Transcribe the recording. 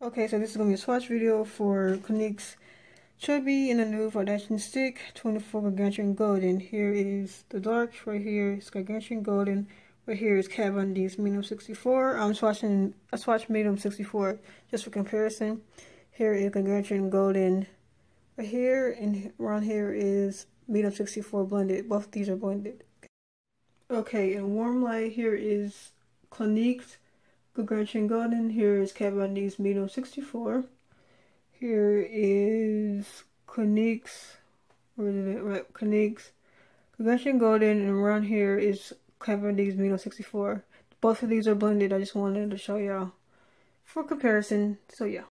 Okay, so this is going to be a swatch video for Clinique's Chubby in a Nude Foundation Stick 24 Gargantuan Golden. Here is the dark, right here is Gargantuan Golden, right here is Kat Von D's Medium 64. I'm swatching, I swatched Medium 64 just for comparison. Here is Gargantuan Golden right here, and around here is Medium 64 blended. Both these are blended. Okay, in warm light, here is Clinique's Gargantuan Golden. Here is D's Medium 64. Here is Clinique's, where is it? Right, Clinique's Gargantuan Golden, and around here is D's Medium 64. Both of these are blended. I just wanted to show y'all for comparison. So yeah.